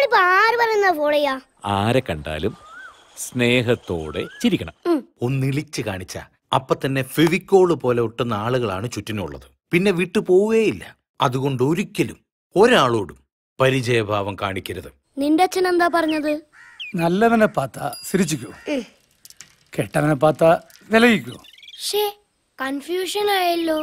ഇതിപ്പോ ആര് പറയുന്ന ഫോളോ ചെയ്യാ? ആരെ കണ്ടാലും സ്നേഹത്തോടെ ചിരിക്കണം. ഒന്നിളിച്ച് കാണിച്ച. അപ്പൊ തന്നെ ഫെവിക്കോൾ പോലെ ഒട്ടുന്ന ആളുകളാണ് ചുറ്റിനുള്ളത്. പിന്നെ വിട്ടു പോവുകയില്ല അതുകൊണ്ട് ഒരിക്കലും ഒരാളോടും പരിചയഭാവം കാണിക്കരുത്. നിന്റെ അച്ഛൻ എന്താ പറഞ്ഞത്? നല്ലവനെ പാത്ത സിരിച്ചിക്കോ കെട്ടവനെ പാത്ത വിലയിക്കോ. കൺഫ്യൂഷൻ ആയല്ലോ.